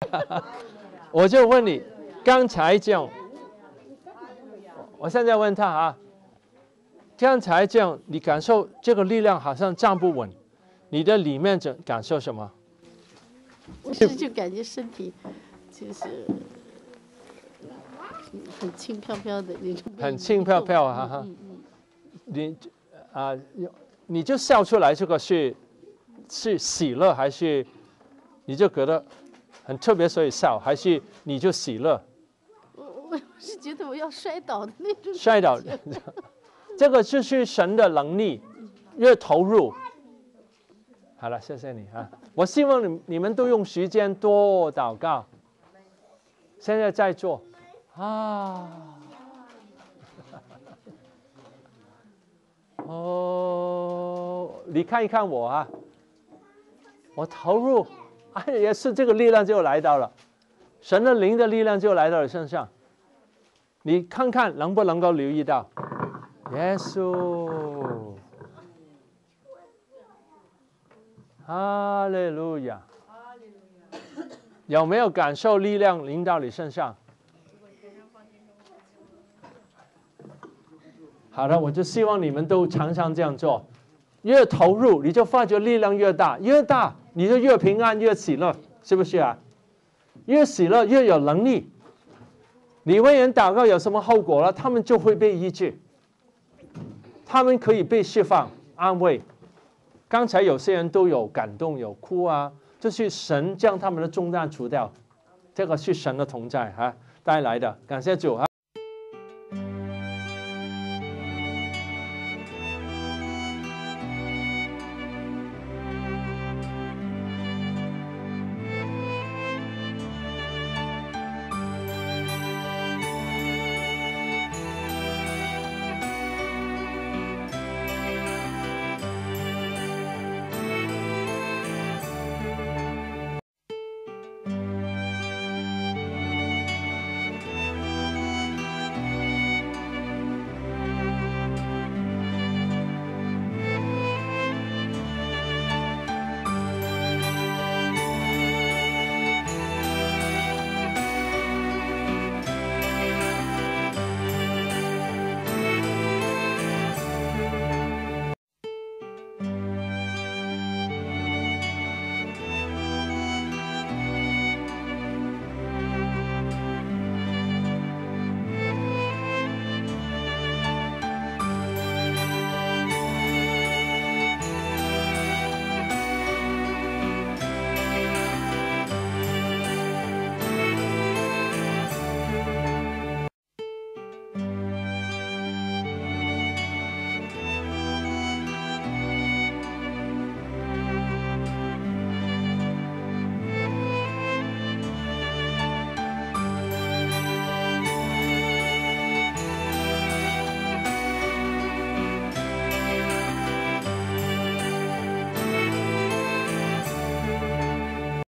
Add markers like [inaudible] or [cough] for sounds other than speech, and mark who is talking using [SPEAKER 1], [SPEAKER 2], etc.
[SPEAKER 1] [laughs] 我就问你，刚才这样，我现在问他啊，刚才这样，你感受这个力量好像站不稳，你的里面怎感受什么？
[SPEAKER 2] 我是就感觉身体就是嗯很轻飘飘的那种，
[SPEAKER 1] 很轻飘飘啊哈哈。
[SPEAKER 2] 嗯嗯。
[SPEAKER 1] 你啊，你就笑出来，这个是是喜乐还是你就觉得很特别，所以笑，还是你就喜乐？
[SPEAKER 2] 我 [laughs] 我是觉得我要摔倒的那种，
[SPEAKER 1] 摔倒，这个就是神的能力，越投入。好了，谢谢你啊！我希望你你们都用时间多祷告。现在在做啊，哦，你看一看我啊，我投入，哎，也是这个力量就来到了，神的灵的力量就来到了身上。你看看能不能够留意到，耶稣，哈利路亚，有没有感受力量临到你身上？好的，我就希望你们都常常这样做，越投入你就发觉力量越大，越大你就越平安越喜乐，是不是啊？越喜乐越有能力。你为人祷告有什么后果了？他们就会被医治，他们可以被释放、安慰。刚才有些人都有感动、有哭啊，就是神将他们的重担除掉，这个是神的同在啊带来的，感谢主啊。